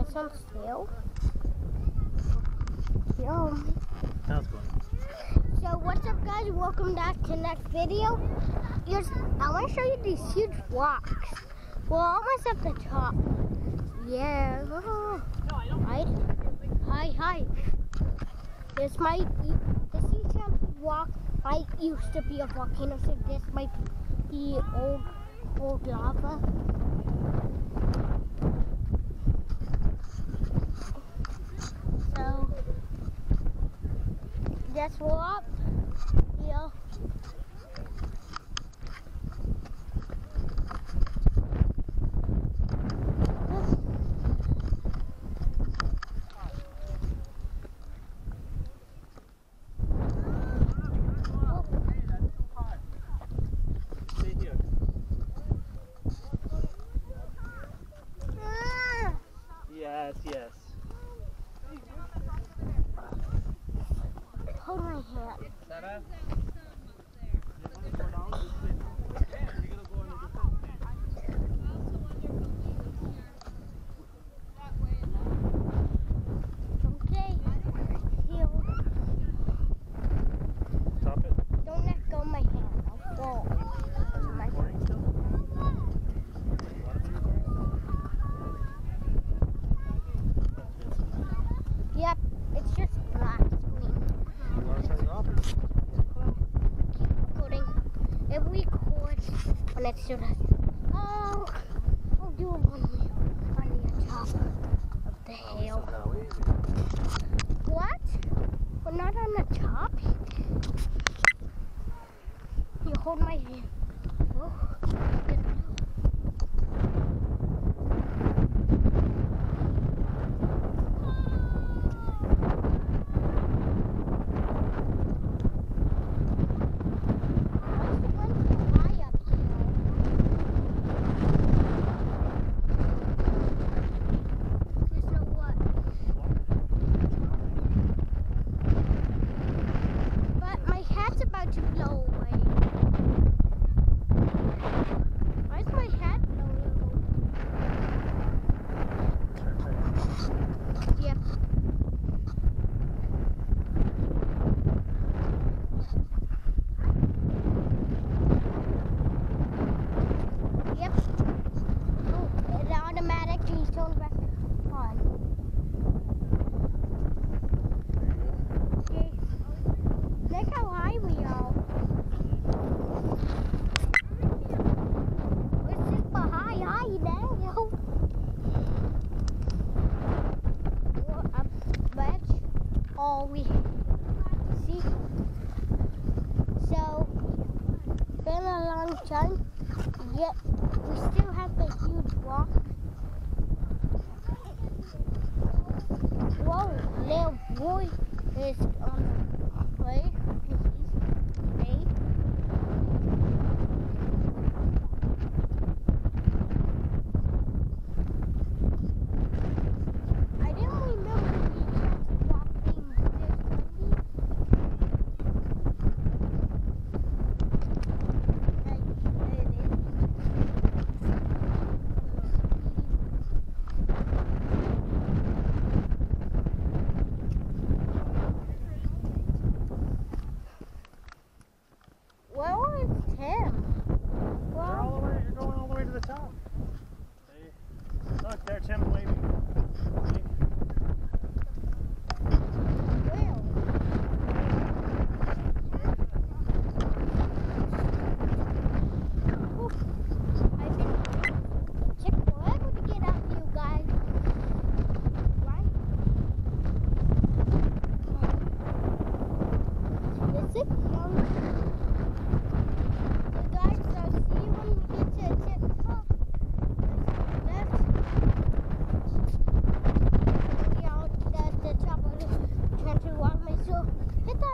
That sounds stale. Yum. Sounds good. So what's up guys, welcome back to next video. Here's, I want to show you these huge rocks. We're almost at the top. Yeah. Hi. Hi, hi. This might be, this is some rock might used to be a volcano, so this might be old, old lava. So, we're up. Yeah. Still? Yep, it's just black screen. You want to turn it off? When it's still does. Oh, I'll do when we're on the top of the hill. What? We're not on the top? You hold my hand. Oh, to blow been a long time. Yet we still have the huge rock. Whoa, little boy is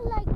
like